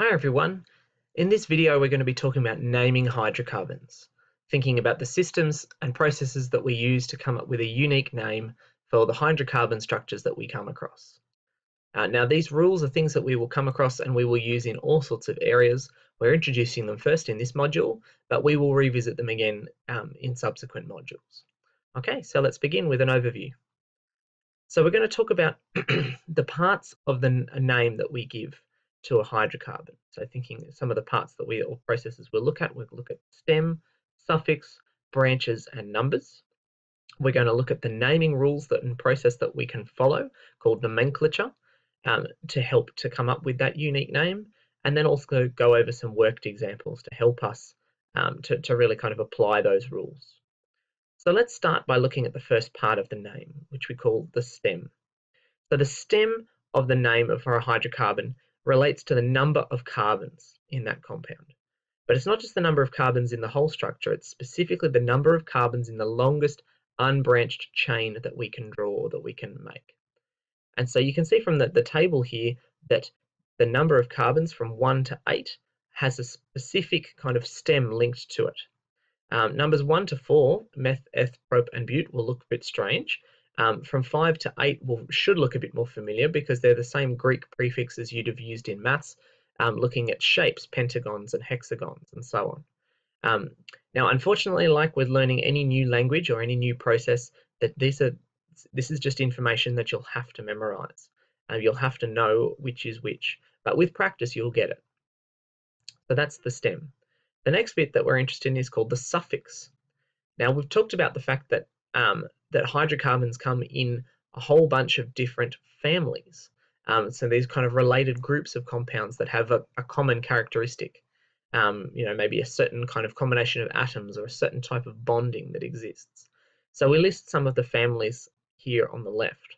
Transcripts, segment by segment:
Hi everyone. In this video we're going to be talking about naming hydrocarbons, thinking about the systems and processes that we use to come up with a unique name for the hydrocarbon structures that we come across. Uh, now these rules are things that we will come across and we will use in all sorts of areas. We're introducing them first in this module, but we will revisit them again um, in subsequent modules. Okay, so let's begin with an overview. So we're going to talk about the parts of the name that we give to a hydrocarbon. So thinking some of the parts that we or processes we'll look at, we'll look at stem, suffix, branches, and numbers. We're going to look at the naming rules that and process that we can follow called nomenclature um, to help to come up with that unique name. And then also go over some worked examples to help us um, to, to really kind of apply those rules. So let's start by looking at the first part of the name, which we call the stem. So the stem of the name of a hydrocarbon relates to the number of carbons in that compound. But it's not just the number of carbons in the whole structure, it's specifically the number of carbons in the longest unbranched chain that we can draw that we can make. And so you can see from the, the table here that the number of carbons from 1 to 8 has a specific kind of stem linked to it. Um, numbers 1 to 4, meth, eth, prop, and bute, will look a bit strange, um, from 5 to 8 will, should look a bit more familiar because they're the same Greek prefixes you'd have used in maths, um, looking at shapes, pentagons and hexagons and so on. Um, now, unfortunately, like with learning any new language or any new process, that these are this is just information that you'll have to memorize. and you'll have to know which is which, but with practice, you'll get it. So that's the stem. The next bit that we're interested in is called the suffix. Now, we've talked about the fact that um, that hydrocarbons come in a whole bunch of different families. Um, so these kind of related groups of compounds that have a, a common characteristic. Um, you know, maybe a certain kind of combination of atoms or a certain type of bonding that exists. So we list some of the families here on the left.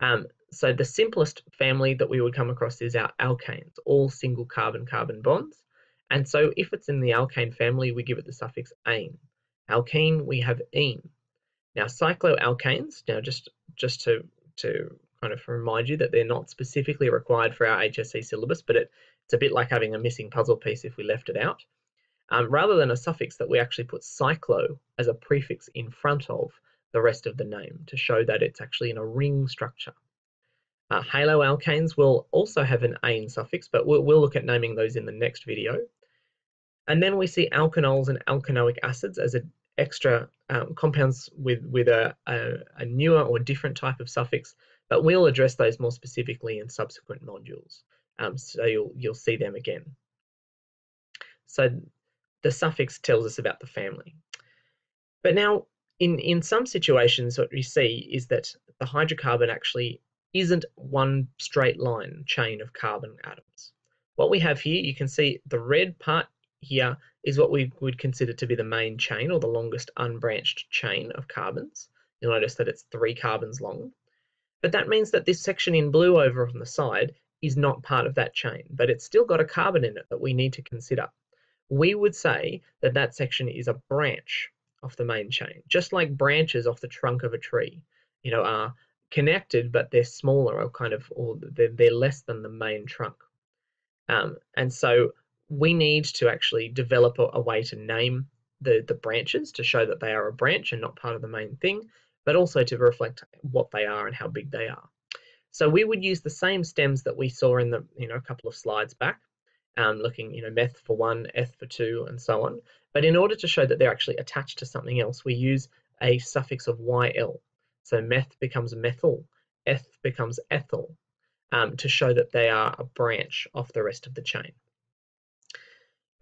Um, so the simplest family that we would come across is our alkanes, all single carbon-carbon bonds. And so if it's in the alkane family, we give it the suffix "-ane". Alkene, we have "-ene". Now cycloalkanes, now just just to to kind of remind you that they're not specifically required for our HSC syllabus, but it, it's a bit like having a missing puzzle piece if we left it out. Um, rather than a suffix that we actually put cyclo as a prefix in front of the rest of the name to show that it's actually in a ring structure. Uh, haloalkanes will also have an ane suffix, but we'll, we'll look at naming those in the next video. And then we see alkanols and alkanoic acids as a extra um, compounds with, with a, a, a, newer or different type of suffix, but we'll address those more specifically in subsequent modules. Um, so you'll, you'll see them again. So the suffix tells us about the family. But now, in, in some situations, what we see is that the hydrocarbon actually isn't one straight line chain of carbon atoms. What we have here, you can see the red part here is what we would consider to be the main chain or the longest unbranched chain of carbons. You'll notice that it's three carbons long. But that means that this section in blue over on the side is not part of that chain, but it's still got a carbon in it that we need to consider. We would say that that section is a branch off the main chain, just like branches off the trunk of a tree, you know, are connected, but they're smaller or kind of, or they're, they're less than the main trunk. Um, and so we need to actually develop a, a way to name the, the branches to show that they are a branch and not part of the main thing, but also to reflect what they are and how big they are. So we would use the same stems that we saw in the, you know, a couple of slides back, um, looking, you know, meth for one, eth for two, and so on. But in order to show that they're actually attached to something else, we use a suffix of YL. So meth becomes methyl, eth becomes ethyl, um, to show that they are a branch off the rest of the chain.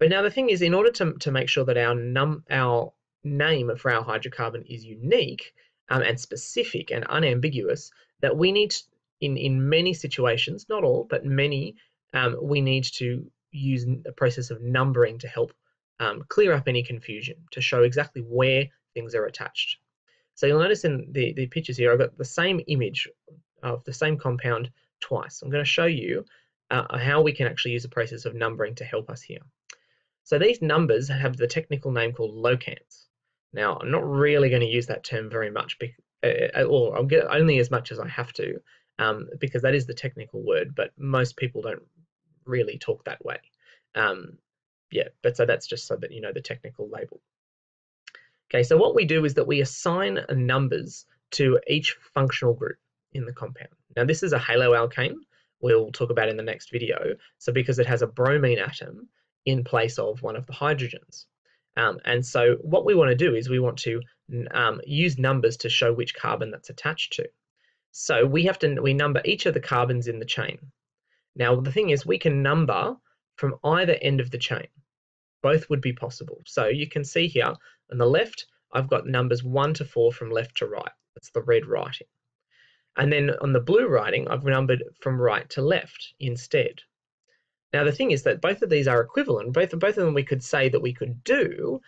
But now the thing is, in order to, to make sure that our num our name for our hydrocarbon is unique um, and specific and unambiguous, that we need in in many situations, not all, but many, um, we need to use a process of numbering to help um, clear up any confusion, to show exactly where things are attached. So you'll notice in the, the pictures here, I've got the same image of the same compound twice. I'm going to show you uh, how we can actually use a process of numbering to help us here. So these numbers have the technical name called locants. Now, I'm not really going to use that term very much, uh, or I'll get only as much as I have to, um, because that is the technical word, but most people don't really talk that way. Um, yeah, but so that's just so that you know the technical label. Okay, so what we do is that we assign numbers to each functional group in the compound. Now this is a haloalkane, we'll talk about in the next video. So because it has a bromine atom in place of one of the hydrogens. Um, and so what we want to do is we want to um, use numbers to show which carbon that's attached to. So we have to we number each of the carbons in the chain. Now the thing is we can number from either end of the chain. Both would be possible. So you can see here on the left, I've got numbers one to four from left to right. That's the red writing. And then on the blue writing, I've numbered from right to left instead. Now the thing is that both of these are equivalent. Both, both of them we could say that we could do,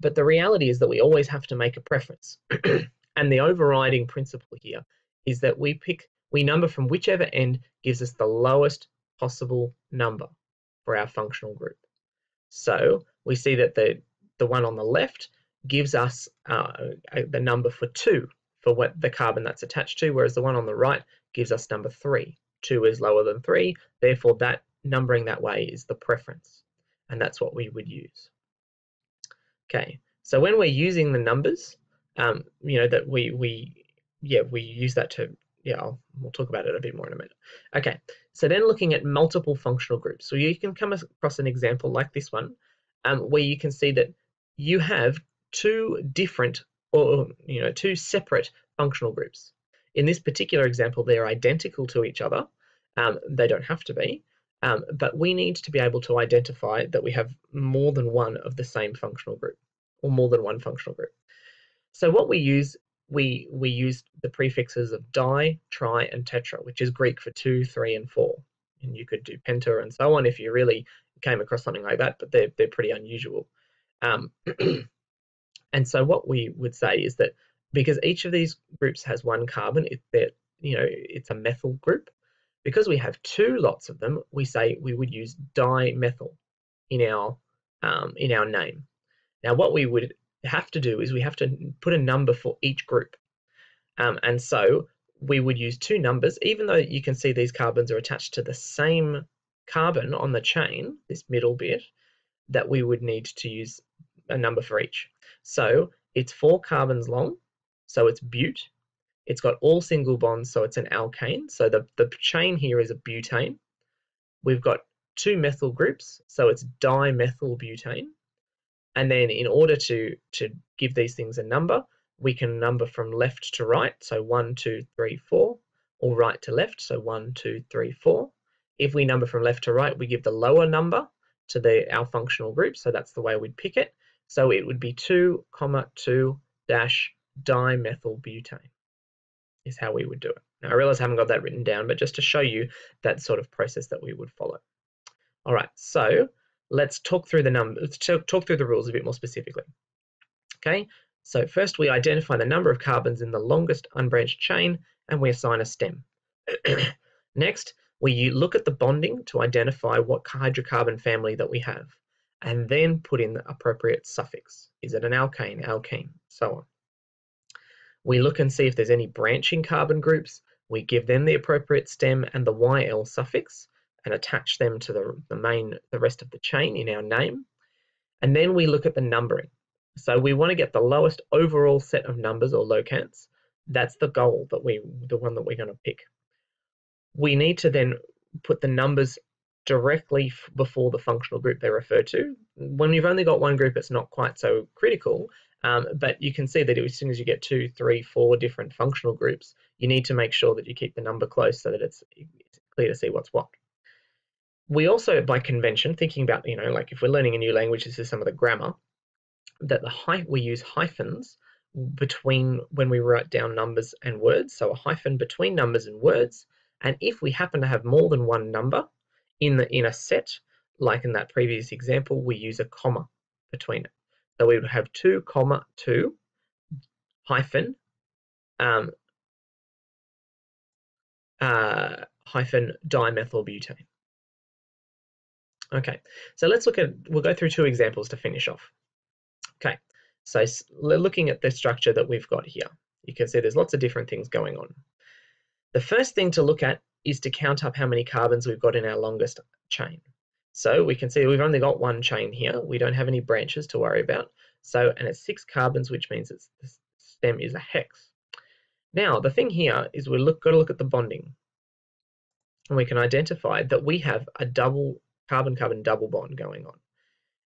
but the reality is that we always have to make a preference. and the overriding principle here is that we pick, we number from whichever end gives us the lowest possible number for our functional group. So we see that the, the one on the left gives us uh, the number for 2 for what the carbon that's attached to, whereas the one on the right gives us number 3. 2 is lower than 3, therefore that numbering that way is the preference, and that's what we would use. Okay, so when we're using the numbers, um, you know, that we, we, yeah, we use that to, yeah, I'll, we'll talk about it a bit more in a minute. Okay, so then looking at multiple functional groups. So you can come across an example like this one, um, where you can see that you have two different or you know two separate functional groups. In this particular example, they're identical to each other. Um, they don't have to be, um, but we need to be able to identify that we have more than one of the same functional group, or more than one functional group. So what we use, we we use the prefixes of di, tri, and tetra, which is Greek for two, three, and four. And you could do penta and so on if you really came across something like that, but they're they're pretty unusual. Um, And so what we would say is that because each of these groups has one carbon, they're, you know, it's a methyl group, because we have two lots of them, we say we would use dimethyl in our um, in our name. Now what we would have to do is we have to put a number for each group. Um, and so we would use two numbers, even though you can see these carbons are attached to the same carbon on the chain, this middle bit, that we would need to use a number for each. So it's four carbons long, so it's bute. It's got all single bonds, so it's an alkane. So the, the chain here is a butane. We've got two methyl groups, so it's dimethylbutane. And then in order to, to give these things a number, we can number from left to right, so one, two, three, four, or right to left, so one, two, three, four. If we number from left to right, we give the lower number to the our functional group, so that's the way we'd pick it. So it would be 2, comma 2 dash dimethylbutane is how we would do it. Now I realize I haven't got that written down, but just to show you that sort of process that we would follow. All right, so let's talk through the numbers, talk through the rules a bit more specifically. Okay, so first we identify the number of carbons in the longest unbranched chain and we assign a stem. Next, we look at the bonding to identify what hydrocarbon family that we have and then put in the appropriate suffix. Is it an alkane, alkene, so on. We look and see if there's any branching carbon groups. We give them the appropriate stem and the YL suffix and attach them to the, the main, the rest of the chain in our name. And then we look at the numbering. So we want to get the lowest overall set of numbers or locants. That's the goal that we, the one that we're going to pick. We need to then put the numbers directly before the functional group they refer to. When you've only got one group, it's not quite so critical, um, but you can see that as soon as you get two, three, four different functional groups, you need to make sure that you keep the number close so that it's clear to see what's what. We also, by convention, thinking about, you know, like if we're learning a new language, this is some of the grammar, that the we use hyphens between when we write down numbers and words, so a hyphen between numbers and words, and if we happen to have more than one number, in the in a set, like in that previous example, we use a comma between it. So we would have two comma two hyphen um, uh, hyphen dimethylbutane. Okay, so let's look at, we'll go through two examples to finish off. Okay, so looking at the structure that we've got here, you can see there's lots of different things going on. The first thing to look at is to count up how many carbons we've got in our longest chain. So we can see we've only got one chain here. We don't have any branches to worry about. So, and it's six carbons, which means it's, the stem is a hex. Now, the thing here is we look, got to look at the bonding. And we can identify that we have a double carbon-carbon double bond going on.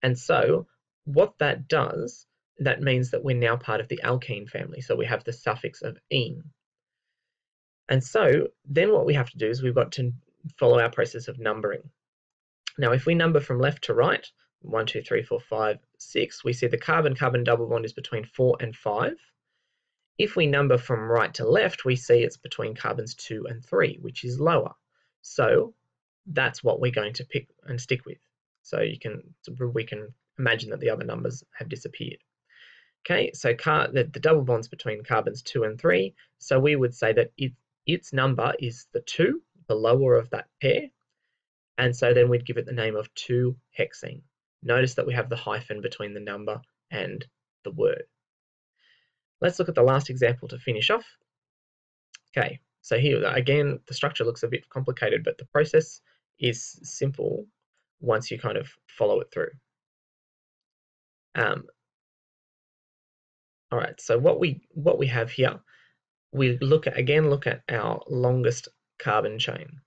And so what that does, that means that we're now part of the alkene family. So we have the suffix of "-ene". And so then what we have to do is we've got to follow our process of numbering. Now, if we number from left to right, one, two, three, four, five, six, we see the carbon-carbon double bond is between four and five. If we number from right to left, we see it's between carbons two and three, which is lower. So that's what we're going to pick and stick with. So you can we can imagine that the other numbers have disappeared. Okay, so the, the double bonds between carbons 2 and 3, so we would say that it, its number is the 2, the lower of that pair, and so then we'd give it the name of 2-hexene. Notice that we have the hyphen between the number and the word. Let's look at the last example to finish off. Okay, so here again, the structure looks a bit complicated, but the process is simple once you kind of follow it through. Um, all right, so what we what we have here, we look at again look at our longest carbon chain.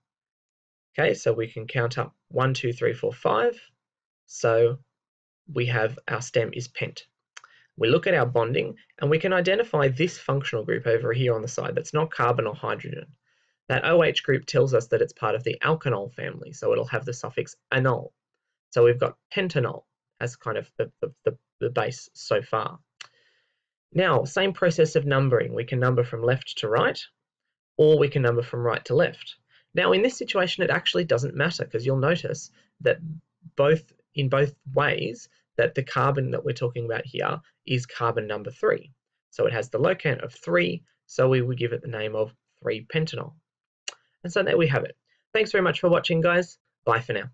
Okay, so we can count up one, two, three, four, five. So we have our stem is pent. We look at our bonding and we can identify this functional group over here on the side that's not carbon or hydrogen. That OH group tells us that it's part of the alkanol family, so it'll have the suffix anol. So we've got pentanol as kind of the, the, the base so far. Now, same process of numbering. We can number from left to right, or we can number from right to left. Now, in this situation, it actually doesn't matter because you'll notice that both in both ways that the carbon that we're talking about here is carbon number three. So it has the locant of three, so we would give it the name of 3-pentanol. And so there we have it. Thanks very much for watching, guys. Bye for now.